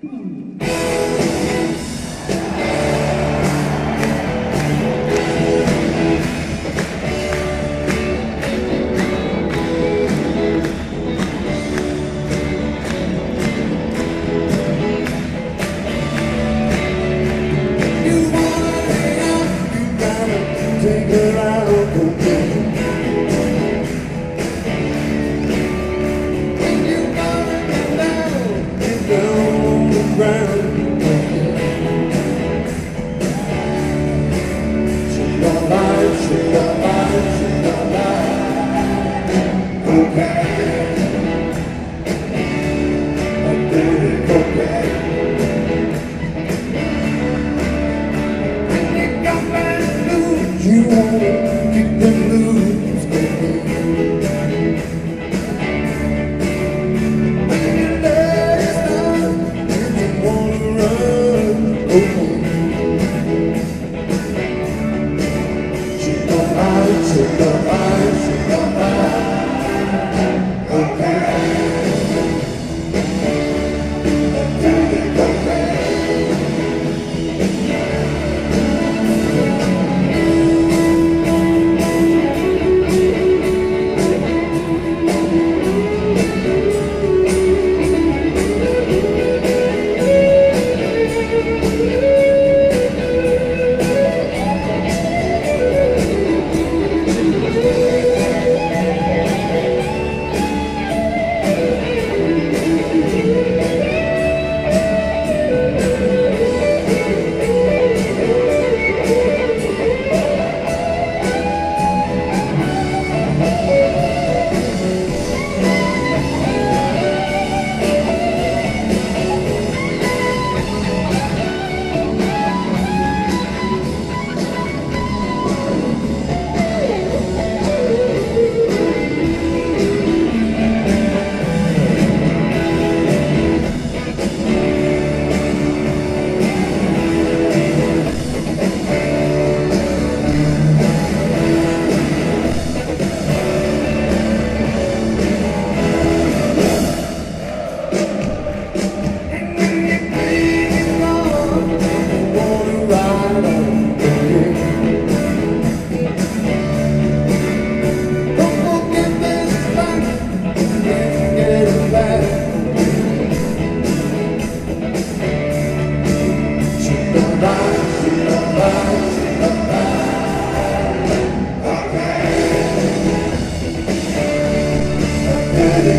Hmm. You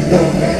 She don't